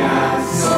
minha